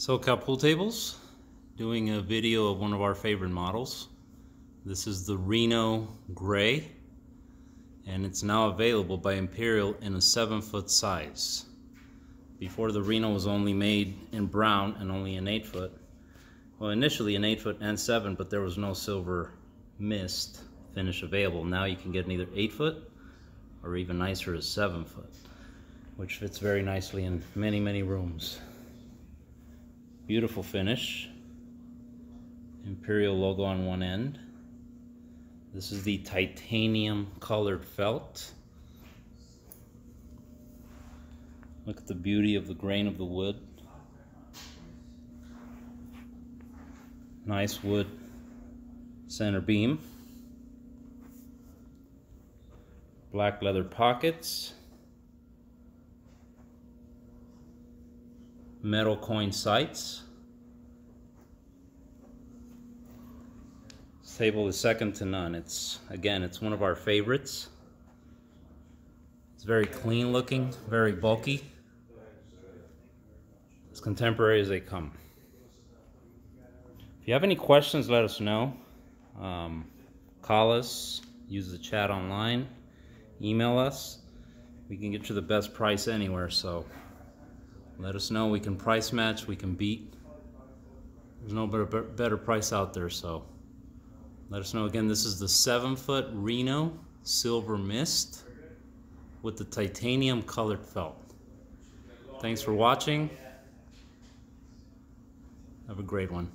SoCal Pool Tables, doing a video of one of our favorite models. This is the Reno Gray, and it's now available by Imperial in a 7 foot size. Before the Reno was only made in brown and only an 8 foot. Well, initially an 8 foot and 7, but there was no silver mist finish available. Now you can get an either 8 foot or even nicer a 7 foot, which fits very nicely in many, many rooms. Beautiful finish. Imperial logo on one end. This is the titanium colored felt. Look at the beauty of the grain of the wood. Nice wood center beam. Black leather pockets. Metal coin sights. This table is second to none. It's, again, it's one of our favorites. It's very clean looking, very bulky. As contemporary as they come. If you have any questions, let us know. Um, call us, use the chat online, email us. We can get you the best price anywhere, so let us know. We can price match. We can beat. There's no better, better price out there, so let us know. Again, this is the 7-foot Reno Silver Mist with the titanium colored felt. Thanks for watching. Have a great one.